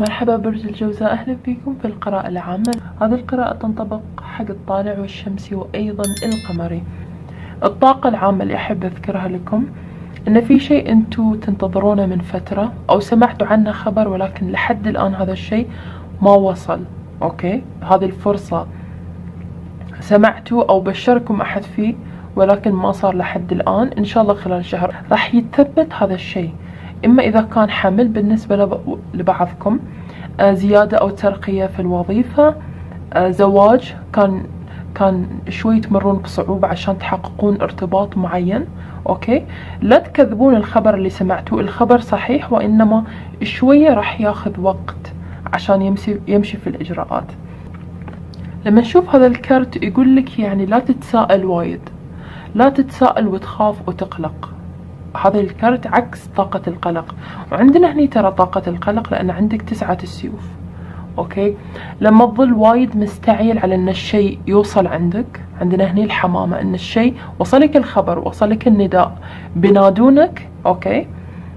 مرحبا برج الجوزاء أهلا فيكم في القراءة العامة. هذه القراءة تنطبق حق الطالع والشمسي وأيضا القمري. الطاقة العامة اللي أحب أذكرها لكم إن في شيء أنتوا تنتظرونه من فترة أو سمعتوا عنه خبر ولكن لحد الآن هذا الشيء ما وصل. أوكي؟ هذه الفرصة. سمعتوا أو بشركم أحد فيه ولكن ما صار لحد الآن. إن شاء الله خلال شهر راح يتثبت هذا الشيء. إما إذا كان حمل بالنسبة لبعضكم آه، زيادة أو ترقية في الوظيفة آه، زواج كان كان شوي تمرون بصعوبة عشان تحققون ارتباط معين أوكي؟ لا تكذبون الخبر اللي سمعتوه الخبر صحيح وإنما شوية راح ياخذ وقت عشان يمشي, يمشي في الإجراءات. لما نشوف هذا الكرت يقول لك يعني لا تتساءل وايد لا تتساءل وتخاف وتقلق. هذا الكرت عكس طاقة القلق. وعندنا هني ترى طاقة القلق لأن عندك تسعة السيوف. okay؟ لما تظل وايد مستعجل على أن الشيء يوصل عندك عندنا هني الحمامة أن الشيء وصلك الخبر وصلك النداء بنادونك. okay؟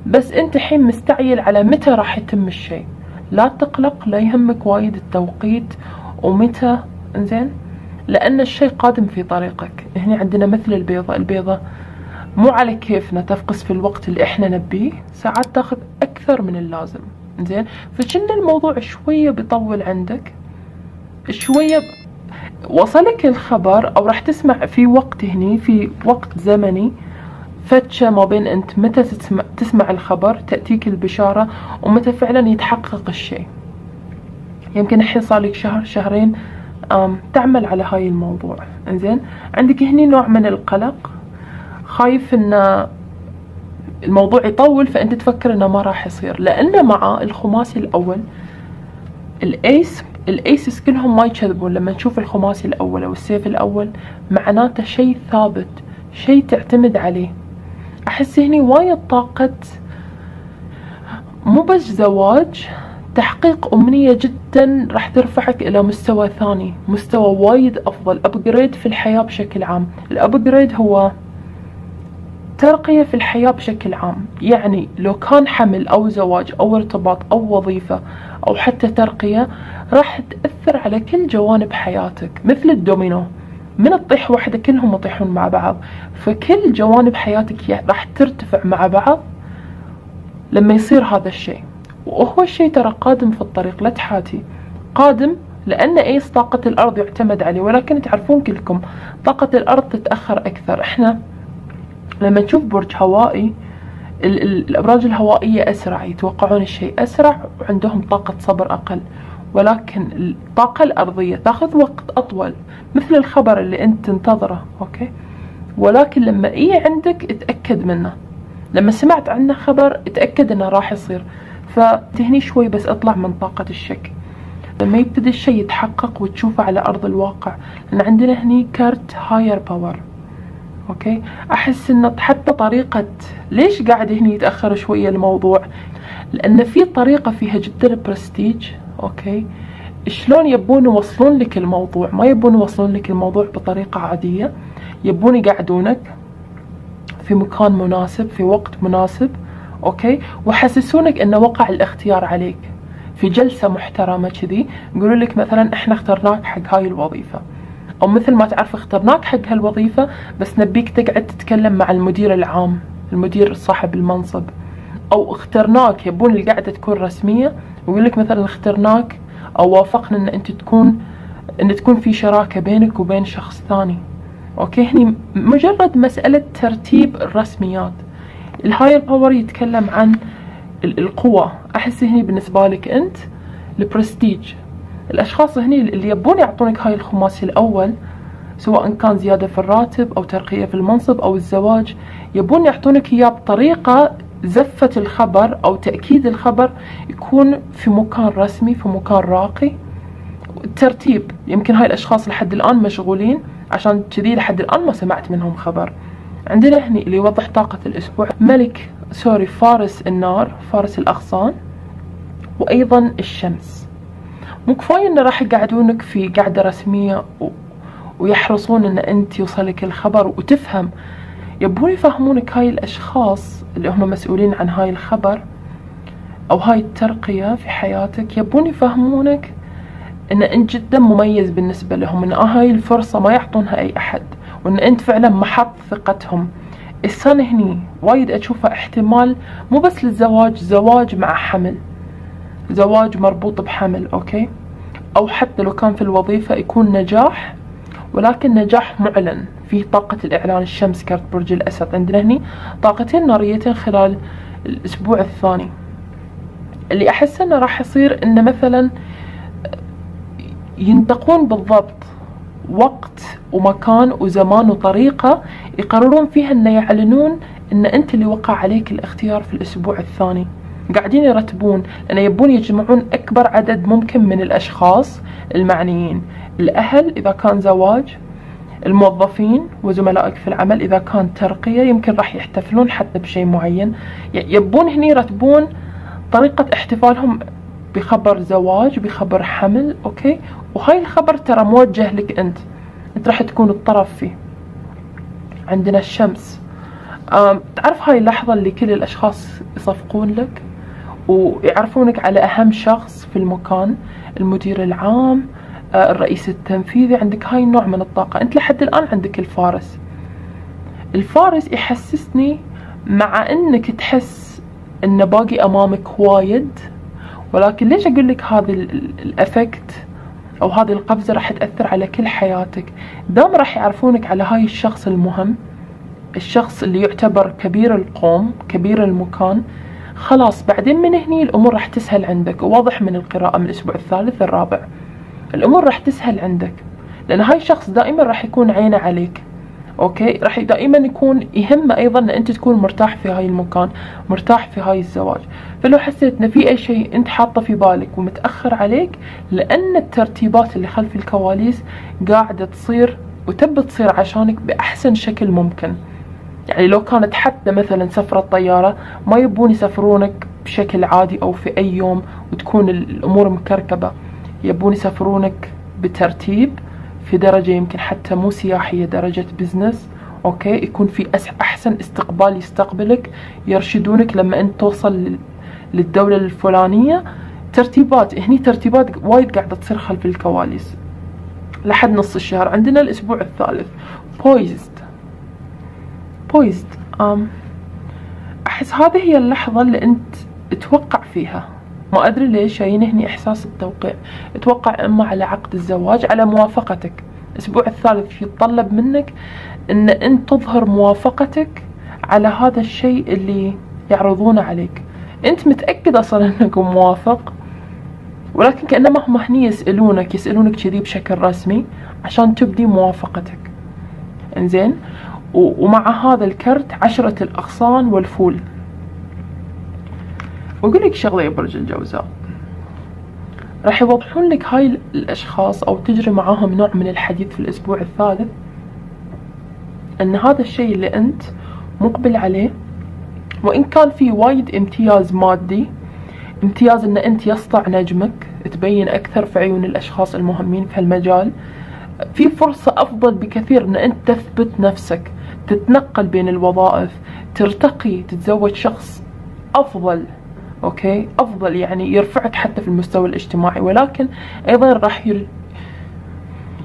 بس أنت حين مستعجل على متى راح يتم الشيء. لا تقلق لا يهمك وايد التوقيت ومتى. إنزين؟ لأن الشيء قادم في طريقك. هنا عندنا مثل البيضة. البيضة مو على كيفنا تفقس في الوقت اللي إحنا نبيه؟ ساعات تاخذ أكثر من اللازم. زين؟ فكنا الموضوع شوية بيطول عندك؟ شوية ب... وصلك الخبر أو راح تسمع في وقت هني في وقت زمني فتشة ما بين أنت متى تسمع, تسمع الخبر تأتيك البشارة ومتى فعلا يتحقق الشيء. يمكن الحين صار لك شهر شهرين تعمل على هاي الموضوع. انزين عندك هني نوع من القلق؟ خايف إن الموضوع يطول فأنت تفكر إنه ما راح يصير. لأن مع الخماسي الأول الأيس الأيسس كلهم ما يكذبون. لما نشوف الخماسي الأول أو السيف الأول معناته شيء ثابت شيء تعتمد عليه. أحس هني وايد طاقة مو بس زواج تحقيق أمنية جدا راح ترفعك إلى مستوى ثاني مستوى وايد أفضل upgrade في الحياة بشكل عام. ال upgrade هو ترقية في الحياة بشكل عام يعني لو كان حمل أو زواج أو ارتباط أو وظيفة أو حتى ترقية راح تأثر على كل جوانب حياتك مثل الدومينو. من تطيح واحدة كلهم يطيحون مع بعض فكل جوانب حياتك راح ترتفع مع بعض لما يصير هذا الشيء. وهو الشيء ترى قادم في الطريق لا تحاتي. قادم لأن إيس طاقة الأرض يعتمد عليه. ولكن تعرفون كلكم طاقة الأرض تتأخر أكثر. إحنا لما تشوف برج هوائي ال ال الأبراج الهوائية أسرع يتوقعون الشيء أسرع وعندهم طاقة صبر أقل. ولكن الطاقة الأرضية تأخذ وقت أطول مثل الخبر اللي أنت تنتظره okay؟ ولكن لما ييه عندك اتأكد منه. لما سمعت عنه خبر اتأكد إنه راح يصير. فتهني شوي بس أطلع من طاقة الشك. لما يبتدي الشيء يتحقق وتشوفه على أرض الواقع لأن عندنا هني كارت higher power okay؟ أحس إن حتى طريقة ليش قاعد هني يتأخر شوية الموضوع؟ لأن في طريقة فيها جدا prestige okay؟ شلون يبون يوصلون لك الموضوع؟ ما يبون يوصلون لك الموضوع بطريقة عادية يبون يقعدونك في مكان مناسب في وقت مناسب okay؟ وحسسونك إنه وقع الاختيار عليك. في جلسة محترمة كذي يقولوا لك مثلا إحنا اخترناك حق هاي الوظيفة. أو مثل ما تعرف اخترناك حق هالوظيفة بس نبيك تقعد تتكلم مع المدير العام المدير صاحب المنصب. أو اخترناك يبون القعدة تكون رسمية ويقول لك مثلا اخترناك أو وافقنا إن أنت تكون إن تكون في شراكة بينك وبين شخص ثاني. okay؟ هني مجرد مسألة ترتيب الرسميات. ال higher power يتكلم عن القوة. أحس هني بالنسبة لك أنت البرستيج الأشخاص هني اللي يبون يعطونك هاي الخماسي الأول سواء كان زيادة في الراتب أو ترقية في المنصب أو الزواج يبون يعطونك إياه بطريقة زفة الخبر أو تأكيد الخبر يكون في مكان رسمي في مكان راقي. الترتيب يمكن هاي الأشخاص لحد الآن مشغولين عشان كذي لحد الآن ما سمعت منهم خبر. عندنا هني اللي يوضح طاقة الأسبوع ملك سوري فارس النار فارس الأغصان وأيضا الشمس. مو كفاية إنه راح يقعدونك في قعدة رسمية و... ويحرصون إن أنت يوصلك الخبر وتفهم. يبون يفهمونك هاي الأشخاص اللي هم مسؤولين عن هاي الخبر أو هاي الترقية في حياتك. يبون يفهمونك إن أنت جدا مميز بالنسبة لهم إن هاي الفرصة ما يعطونها أي أحد وإن أنت فعلا محط ثقتهم. السنة هني وايد أشوفها احتمال مو بس للزواج زواج مع حمل. زواج مربوط بحمل أوكي؟ أو حتى لو كان في الوظيفة يكون نجاح ولكن نجاح معلن. فيه طاقة الإعلان الشمس كارت برج الأسد عندنا هني. طاقتين ناريتين خلال الأسبوع الثاني. اللي أحس أنه راح يصير أنه مثلا ينتقون بالضبط وقت ومكان وزمان وطريقة يقررون فيها أن يعلنون أن أنت اللي وقع عليك الاختيار في الأسبوع الثاني. قاعدين يرتبون لأن يبون يجمعون أكبر عدد ممكن من الأشخاص المعنيين. الأهل إذا كان زواج الموظفين وزملائك في العمل إذا كان ترقية يمكن راح يحتفلون حتى بشيء معين. يبون هني يرتبون طريقة احتفالهم بخبر زواج بخبر حمل أوكي؟ وهاي الخبر ترى موجه لك أنت. أنت راح تكون الطرف فيه. عندنا الشمس. تعرف هاي اللحظة اللي كل الأشخاص يصفقون لك؟ ويعرفونك على أهم شخص في المكان المدير العام آه، الرئيس التنفيذي عندك هاي النوع من الطاقة. أنت لحد الآن عندك الفارس. الفارس يحسسني مع أنك تحس أن باقي أمامك وايد ولكن ليش أقول لك هذا الأفكت أو هذه القفزة راح تأثر على كل حياتك؟ دام راح يعرفونك على هاي الشخص المهم الشخص اللي يعتبر كبير القوم كبير المكان خلاص بعدين من هني الأمور راح تسهل عندك. واضح من القراءة من الأسبوع الثالث الرابع. الأمور راح تسهل عندك لأن هاي الشخص دائما راح يكون عينه عليك. أوكي؟ راح دائما يكون يهمه أيضا إن أنت تكون مرتاح في هاي المكان مرتاح في هاي الزواج. فلو حسيت إن في أي شيء أنت حاطه في بالك ومتأخر عليك لأن الترتيبات اللي خلف الكواليس قاعدة تصير وتبي تصير عشانك بأحسن شكل ممكن. يعني لو كانت حتى مثلا سفرة طيارة ما يبون يسافرونك بشكل عادي أو في أي يوم وتكون الأمور مكركبة. يبون يسافرونك بترتيب في درجة يمكن حتى مو سياحية درجة business okay؟ يكون في أحسن استقبال يستقبلك يرشدونك لما أنت توصل للدولة الفلانية. ترتيبات هني ترتيبات وايد قاعدة تصير خلف الكواليس. لحد نص الشهر عندنا الأسبوع الثالث. poised poised أم أحس هذه هي اللحظة اللي أنت توقع فيها. ما أدري ليش جايين هني إحساس التوقيع. أتوقع إما على عقد الزواج على موافقتك. الأسبوع الثالث يتطلب منك إن أنت تظهر موافقتك على هذا الشيء اللي يعرضونه عليك. أنت متأكد أصلا أنك موافق؟ ولكن كأنما هم هني يسألونك يسألونك كذي بشكل رسمي عشان تبدي موافقتك. إنزين؟ ومع هذا الكرت عشرة الأغصان والفول. وأقول لك شغلة يا برج الجوزاء راح يوضحون لك هاي الأشخاص أو تجري معاهم نوع من الحديث في الأسبوع الثالث أن هذا الشيء اللي أنت مقبل عليه وإن كان في وايد امتياز مادي امتياز أن أنت يسطع نجمك تبين أكثر في عيون الأشخاص المهمين في هالمجال في فرصة أفضل بكثير أن أنت تثبت نفسك. تتنقل بين الوظائف ترتقي تتزوج شخص أفضل okay؟ أفضل يعني يرفعك حتى في المستوى الاجتماعي. ولكن أيضا راح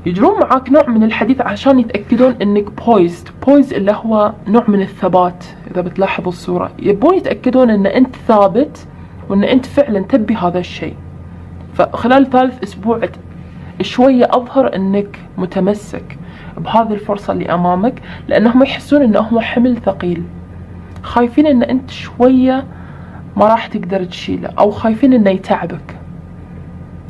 يجرون معاك نوع من الحديث عشان يتأكدون إنك poised poise اللي هو نوع من الثبات إذا بتلاحظوا الصورة. يبون يتأكدون إن أنت ثابت وإن أنت فعلا تبي هذا الشيء. فخلال ثالث أسبوع شوية أظهر إنك متمسك. بهذه الفرصة اللي امامك لأنهم يحسون هو حمل ثقيل. خايفين إن أنت شوية ما راح تقدر تشيله أو خايفين إنه يتعبك.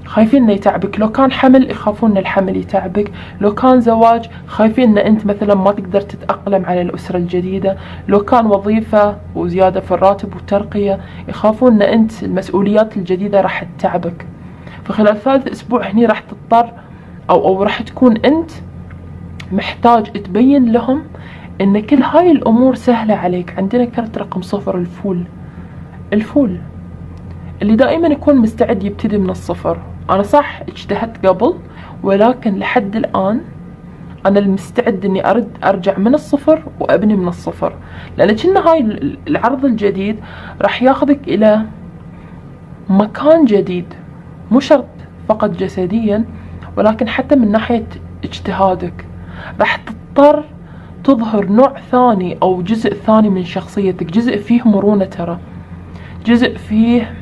خايفين إنه يتعبك. لو كان حمل يخافون إن الحمل يتعبك. لو كان زواج خايفين إن أنت مثلا ما تقدر تتأقلم على الأسرة الجديدة. لو كان وظيفة وزيادة في الراتب وترقية يخافون إن أنت المسؤوليات الجديدة راح تتعبك. فخلال ثالث أسبوع هني راح تضطر أو أو راح تكون أنت محتاج تبين لهم إن كل هاي الأمور سهلة عليك. عندنا كرت رقم صفر الفول. الفول. اللي دائما يكون مستعد يبتدي من الصفر. أنا صح اجتهدت قبل ولكن لحد الآن أنا المستعد إني أرد أرجع من الصفر وأبني من الصفر. لأن كنا هاي العرض الجديد راح ياخذك إلى مكان جديد. مو شرط فقط جسديا ولكن حتى من ناحية اجتهادك. راح تضطر تظهر نوع ثاني أو جزء ثاني من شخصيتك. جزء فيه مرونة ترى. جزء فيه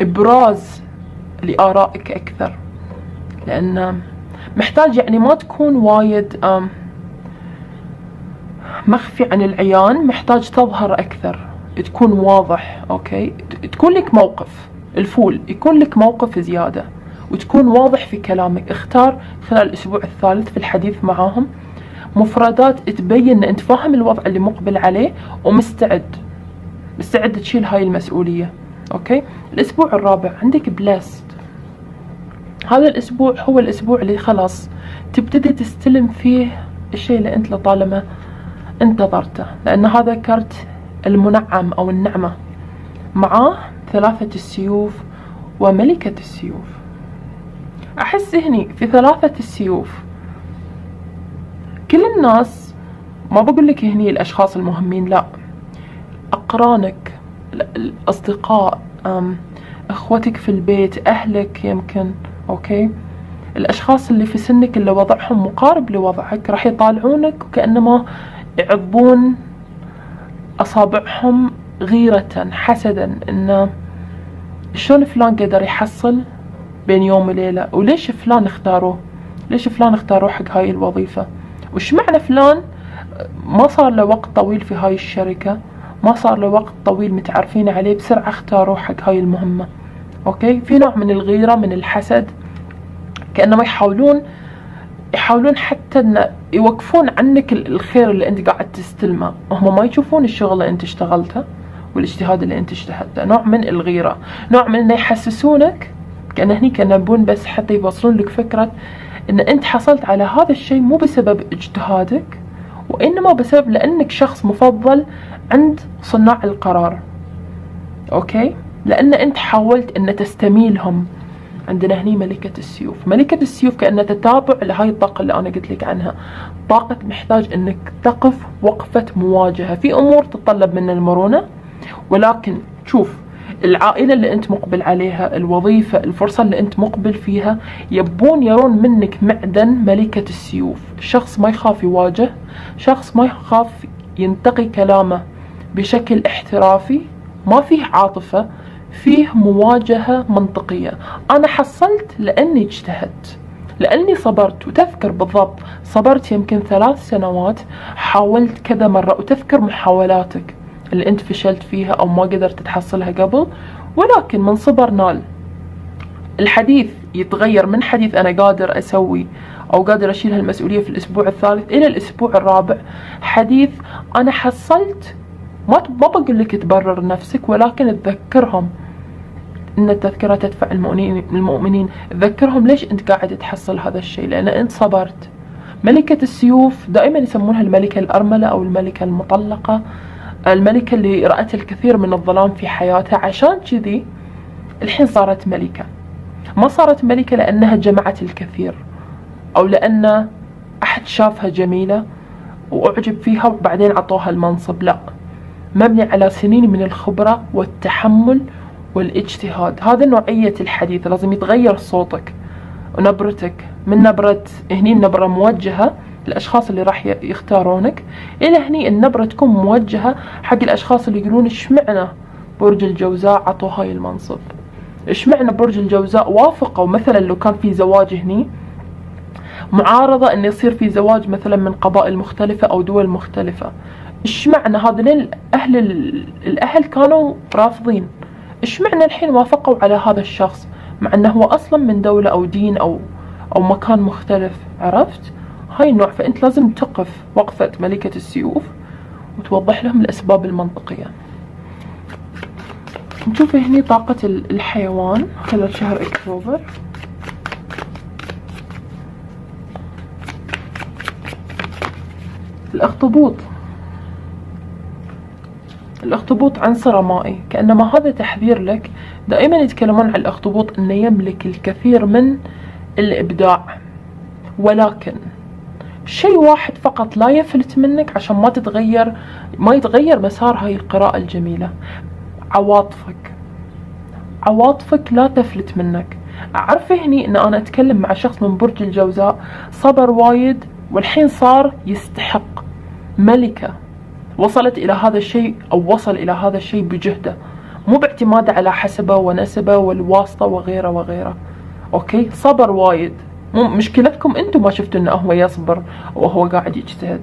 إبراز لآرائك أكثر. لأن محتاج يعني ما تكون وايد مخفي عن العيان محتاج تظهر أكثر. تكون واضح okay? تكون لك موقف الفول يكون لك موقف زيادة. وتكون واضح في كلامك. اختار خلال الأسبوع الثالث في الحديث معاهم. مفردات تبين إن أنت فاهم الوضع اللي مقبل عليه ومستعد. مستعد تشيل هاي المسؤولية. okay? الأسبوع الرابع عندك blast هذا الأسبوع هو الأسبوع اللي خلاص تبتدي تستلم فيه الشيء اللي أنت لطالما انتظرته. لأن هذا كرت المنعم أو النعمة. معاه ثلاثة السيوف وملكة السيوف. أحس هني في ثلاثة السيوف. كل الناس ما بقول لك هني الأشخاص المهمين لا. أقرانك الأصدقاء أخوتك في البيت أهلك يمكن أوكي؟ الأشخاص اللي في سنك اللي وضعهم مقارب لوضعك راح يطالعونك وكأنما يعضون أصابعهم غيرة حسدا انه شلون فلان قدر يحصل؟ بين يوم وليلة وليش فلان اختاروه؟ ليش فلان اختاروه حق هاي الوظيفة؟ وش معنى فلان؟ ما صار له وقت طويل في هاي الشركة ما صار له وقت طويل متعرفين عليه بسرعة اختاروه حق هاي المهمة. أوكي؟ في نوع من الغيرة من الحسد كأنما يحاولون يحاولون حتى إن يوقفون عنك الخير اللي أنت قاعد تستلمه. هم ما يشوفون الشغل اللي أنت اشتغلته والاجتهاد اللي أنت اجتهدته نوع من الغيرة. نوع من إنه يحسسونك كأن هني كان بس حتى يوصلون لك فكرة إن أنت حصلت على هذا الشيء مو بسبب اجتهادك وإنما بسبب لأنك شخص مفضل عند صناع القرار. okay? لأن أنت حاولت إن تستميلهم. عندنا هني ملكة السيوف. ملكة السيوف كأنها تتابع لهاي الطاقة اللي أنا قلت لك عنها. طاقة محتاج أنك تقف وقفة مواجهة. في أمور تتطلب من المرونة ولكن شوف العائلة اللي أنت مقبل عليها الوظيفة الفرصة اللي أنت مقبل فيها يبون يرون منك معدن ملكة السيوف. شخص ما يخاف يواجه شخص ما يخاف ينتقي كلامه بشكل احترافي ما فيه عاطفة فيه مواجهة منطقية. أنا حصلت لأني اجتهدت لأني صبرت. وتذكر بالضبط صبرت يمكن ثلاث سنوات حاولت كذا مرة. وتذكر محاولاتك. اللي انت فشلت فيها أو ما قدرت تحصلها قبل ولكن من صبر نال. الحديث يتغير من حديث أنا قادر أسوي أو قادر أشيل هالمسؤولية في الأسبوع الثالث إلى الأسبوع الرابع. حديث أنا حصلت ما ما بقول لك تبرر نفسك ولكن تذكرهم. إن التذكرة تدفع المؤمنين المؤمنين. تذكرهم ليش أنت قاعد تحصل هذا الشيء؟ لأن أنت صبرت. ملكة السيوف دائما يسمونها الملكة الأرملة أو الملكة المطلقة. الملكة اللي رأت الكثير من الظلام في حياتها عشان كذي الحين صارت ملكة. ما صارت ملكة لأنها جمعت الكثير أو لأن أحد شافها جميلة وأعجب فيها وبعدين عطوها المنصب لا. مبني على سنين من الخبرة والتحمل والاجتهاد. هذا نوعية الحديث لازم يتغير صوتك ونبرتك. من نبرة هني النبرة موجهة الأشخاص اللي راح يختارونك. إلى هني النبرة تكون موجهة حق الأشخاص اللي يقولون اشمعنا برج الجوزاء عطوا هاي المنصب؟ اشمعنا برج الجوزاء وافقوا؟ مثلا لو كان في زواج هني معارضة أن يصير في زواج مثلا من قبائل مختلفة أو دول مختلفة. اشمعنا هذين أهل الأهل كانوا رافضين؟ اشمعنا الحين وافقوا على هذا الشخص؟ مع أنه هو أصلا من دولة أو دين أو أو مكان مختلف عرفت؟ هاي النوع فأنت لازم تقف وقفة ملكة السيوف وتوضح لهم الأسباب المنطقية. نشوف هني طاقة الحيوان خلال شهر أكتوبر. الأخطبوط. الأخطبوط عنصر مائي كأنما هذا تحذير لك. دائما يتكلمون عن الأخطبوط أنه يملك الكثير من الإبداع. ولكن شيء واحد فقط لا يفلت منك عشان ما تتغير ما يتغير مسار هاي القراءة الجميلة. عواطفك. عواطفك لا تفلت منك. أعرف هني أن أنا أتكلم مع شخص من برج الجوزاء صبر وايد والحين صار يستحق. ملكة. وصلت إلى هذا الشيء أو وصل إلى هذا الشيء بجهده. مو باعتماده على حسبه ونسبه والواسطة وغيره وغيره. okay? صبر وايد. مشكلتكم أنتم ما شفتوا أنه هو يصبر وهو قاعد يجتهد.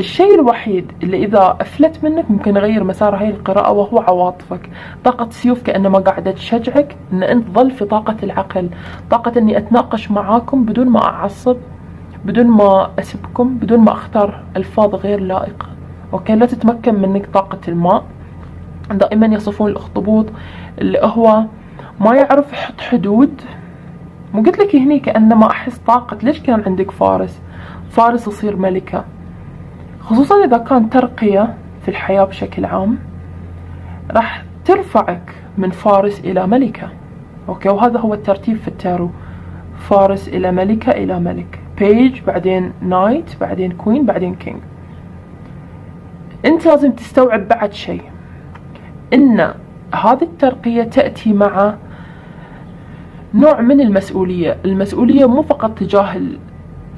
الشيء الوحيد اللي إذا أفلت منك ممكن يغير مسار هاي القراءة وهو عواطفك. طاقة سيوف كأنما قاعدة تشجعك أن أنت ظل في طاقة العقل. طاقة أني أتناقش معاكم بدون ما أعصب بدون ما أسبكم بدون ما أختار ألفاظ غير لائقة. okay? لا تتمكن منك طاقة الماء. دائما يصفون الأخطبوط اللي هو ما يعرف يحط حدود مو قلت لك هني كأنما أحس طاقة ليش كان عندك فارس؟ فارس يصير ملكة. خصوصا إذا كان ترقية في الحياة بشكل عام راح ترفعك من فارس إلى ملكة. okay وهذا هو الترتيب في التارو. فارس إلى ملكة إلى ملك. page بعدين knight بعدين queen بعدين king أنت لازم تستوعب بعد شيء. إن هذه الترقية تأتي مع نوع من المسؤولية. المسؤولية مو فقط تجاه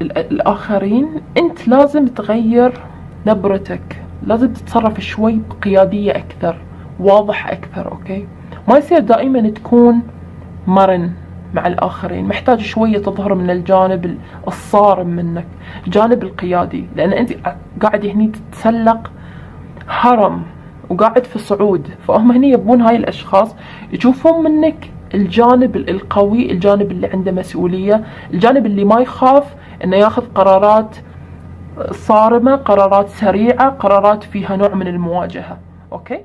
الآخرين. أنت لازم تغير نبرتك. لازم تتصرف شوي بقيادية أكثر واضح أكثر أوكي؟ ما يصير دائما تكون مرن مع الآخرين. محتاج شوية تظهر من الجانب الصارم منك الجانب القيادي. لأن أنت قاعد هني تتسلق هرم وقاعد في صعود. فهم هني يبون هاي الأشخاص يشوفون منك الجانب القوي الجانب اللي عنده مسؤولية الجانب اللي ما يخاف إنه ياخذ قرارات صارمة قرارات سريعة قرارات فيها نوع من المواجهة. أوكي؟